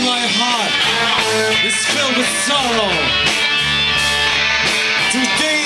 and my heart is filled with sorrow. Today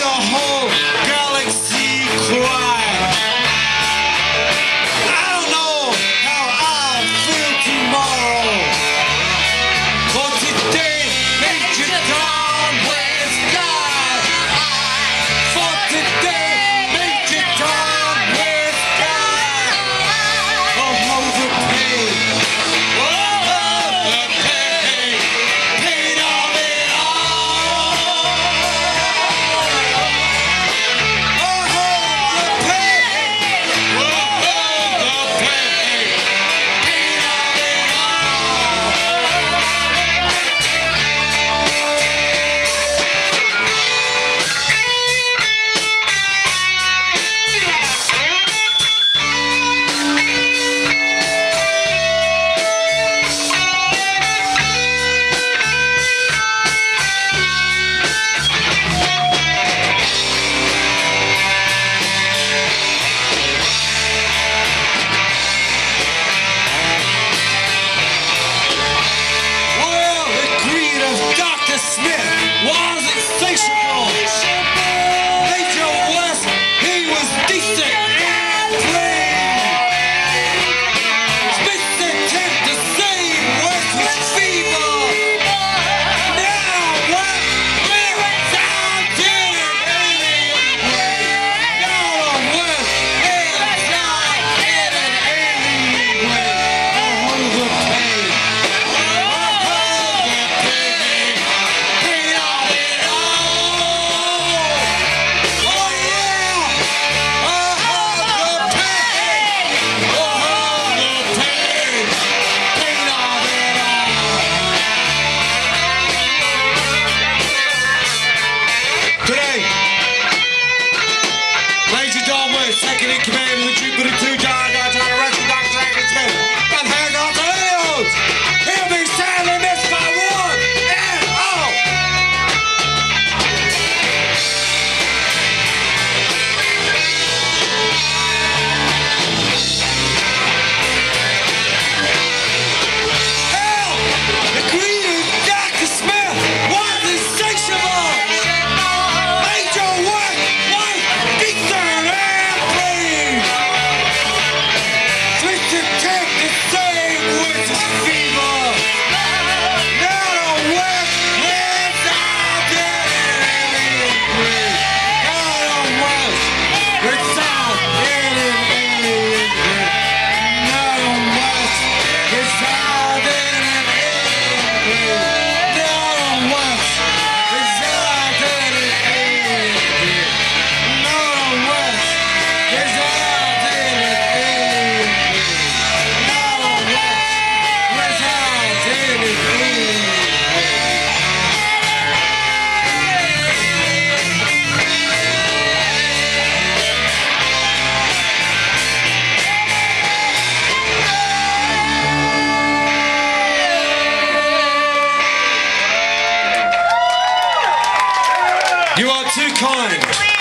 You are too kind.